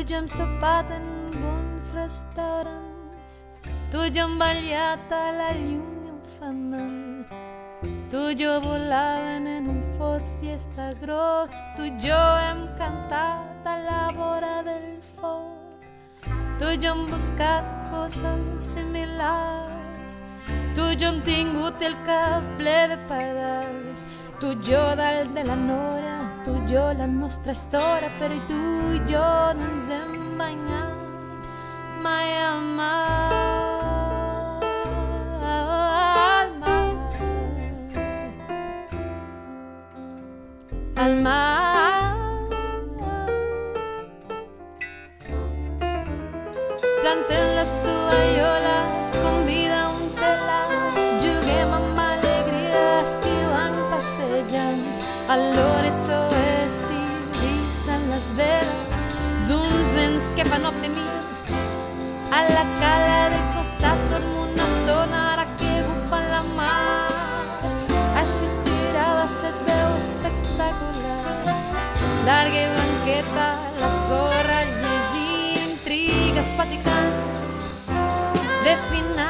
Tu jo hem sopat en bons restaurants, tu jo hem ballat a la llum i un fanal. Tu i jo volaven en un Ford Fiesta groc, tu i jo hem cantat a la vora del foc. Tu i jo hem buscat coses similars, tu i jo hem tingut el cap ple de pardals, tu i jo dalt de la nora, tu i jo la nostra història, però i tu no ens hem banyat mai al mar. Al mar. Al mar. Plantem les tovalloles, convida un gelat, juguem amb alegria, esquivant passejants. Al l'horitzó estirissen les veres d'uns dents que fan optimists. A la cala del costat dorm una estona ara que bufa la mar. Així estirada se't veu espectacular. Larga i blanqueta, la sorra llegir intrigues vaticanes. De final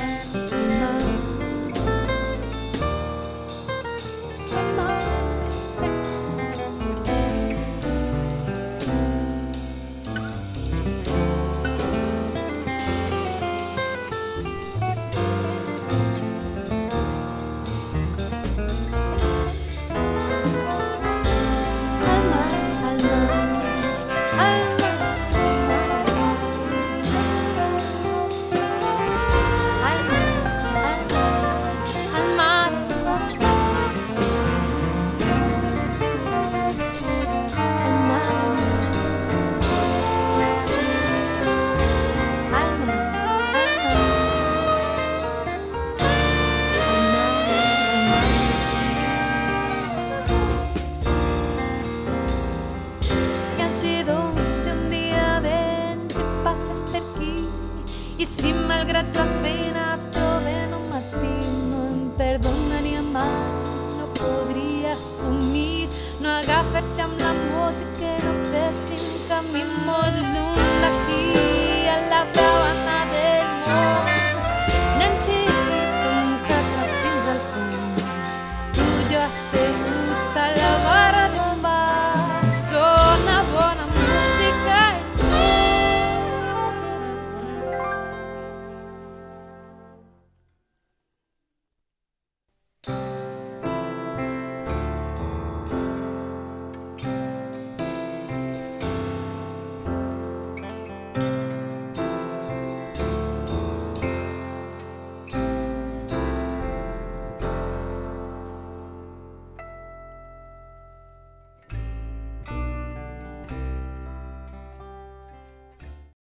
sido si un dia vens i passes per aquí i si malgrat la feina trobem un matí no em perdonaria mai no podria assumir no agafar-te amb la moto que no fessin camí molt